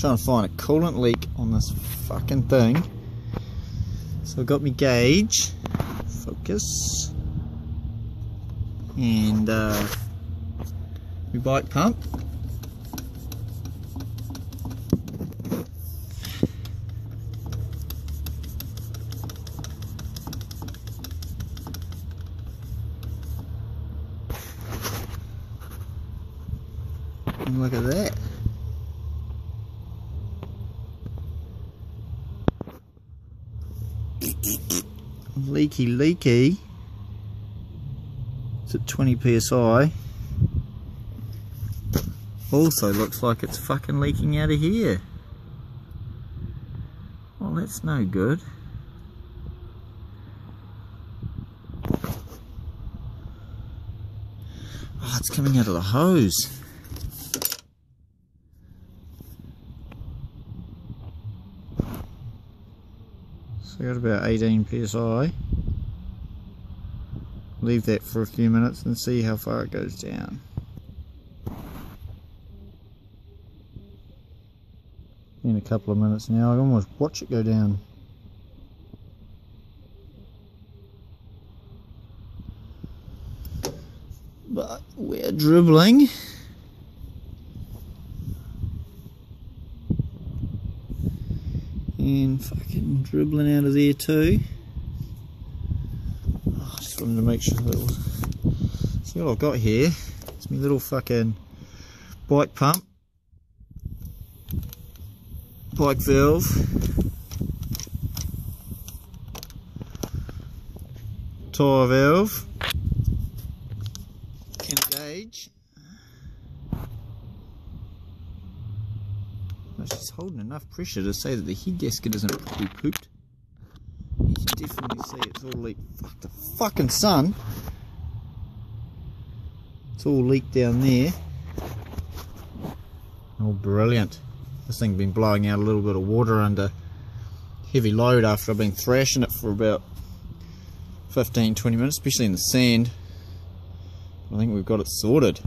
trying to find a coolant leak on this fucking thing. So I've got my gauge, focus, and uh, my bike pump. Look at that. Leaky, leaky. It's at 20 psi. Also looks like it's fucking leaking out of here. Well, that's no good. Oh, it's coming out of the hose. I got about 18 psi. Leave that for a few minutes and see how far it goes down. In a couple of minutes now, I almost watch it go down. But we're dribbling. And fucking dribbling out of there too. Oh, just wanted to make sure that was. See what I've got here? It's my little fucking bike pump, bike valve, tyre valve, and gauge. She's holding enough pressure to say that the head gasket isn't probably pooped. You can definitely see it's all leaked. Fuck the fucking sun. It's all leaked down there. Oh, brilliant. This thing's been blowing out a little bit of water under heavy load after I've been thrashing it for about 15 20 minutes, especially in the sand. I think we've got it sorted.